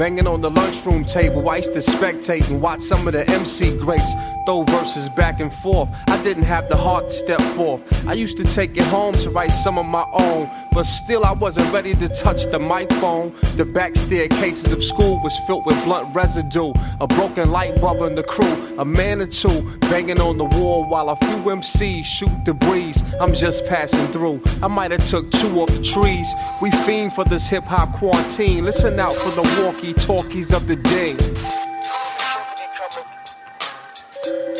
Banging on the lunchroom table, I used to spectate and watch some of the MC greats throw verses back and forth. I didn't have the heart to step forth. I used to take it home to write some of my own, but still I wasn't ready to touch the microphone. The back staircases of school was filled with blunt residue, a broken light bulb in the crew, a man or two banging on the wall while a few MCs shoot the breeze. I'm just passing through. I might have took two off the trees. We fiend for this hip hop quarantine. Listen out for the walkie talkies of the day. Peace.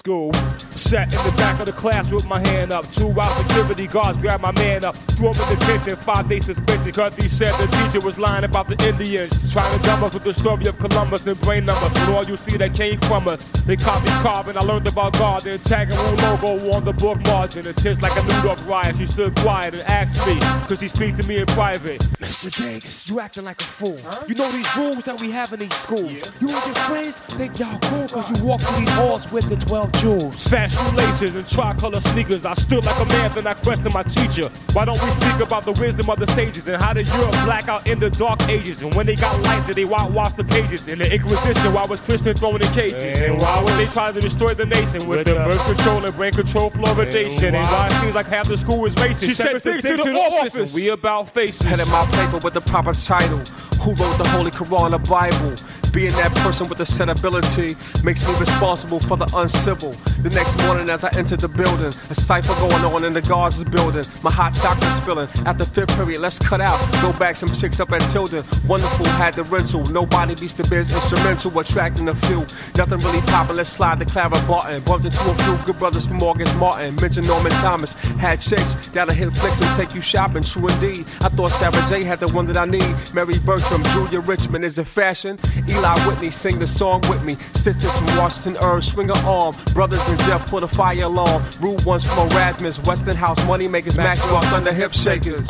School. Sat in the back of the class with my hand up. Two wild security guards grabbed my man up. Threw him in detention, five day suspension. Cause he said the teacher was lying about the Indians. Trying to dumb us with the story of Columbus and brain numbers. When all you see that came from us. They caught me carving. I learned about God. The tag and logo on the book margin. And just like a New York riot, she stood quiet and asked me. Cause he speak to me in private. Mr. Diggs, you acting like a fool. Huh? You know these rules that we have in these schools. Yeah. You and your friends think y'all cool cause you walk through these halls with the 12 jewels. Fast shoelaces and tricolor sneakers. I stood like a man, then I questioned my teacher. Why don't we speak about the wisdom of the sages and how did Europe black out in the dark ages? And when they got light, did they whitewash the pages? In the Inquisition, why was Christian thrown in cages? And why would they try to destroy the nation with, with the birth control and brain control fluoridation? And why it seems like half the school is racist? She said things to the, the office. office. We about faces. Pen in my paper with the proper title. Who wrote the Holy Quran, the Bible? Being that person with the set ability makes me responsible for the uncivil. The next morning, as I enter the building, a cipher going on in the guards' building. My hot chocolate spilling. After fifth period, let's cut out. Go back some chicks up at Tilden. Wonderful had the rental. Nobody beats the biz instrumental, attracting a few. Nothing really popping. Let's slide the Clara Barton. Bumped into a few good brothers from August Martin. Mentioned Norman Thomas. Had chicks that'll hit flicks and take you shopping. True indeed. I thought Sarah J had the one that I need. Murry Bergtraum, Julia Richman. Is it fashion? Whitney sing the song with me. Sisters from Washington Irv swing her arm. Brothers in Jeff put a fire alarm. Rude ones from Erasmus. Westinghouse money makers. Maxwell Thunder hip shakers.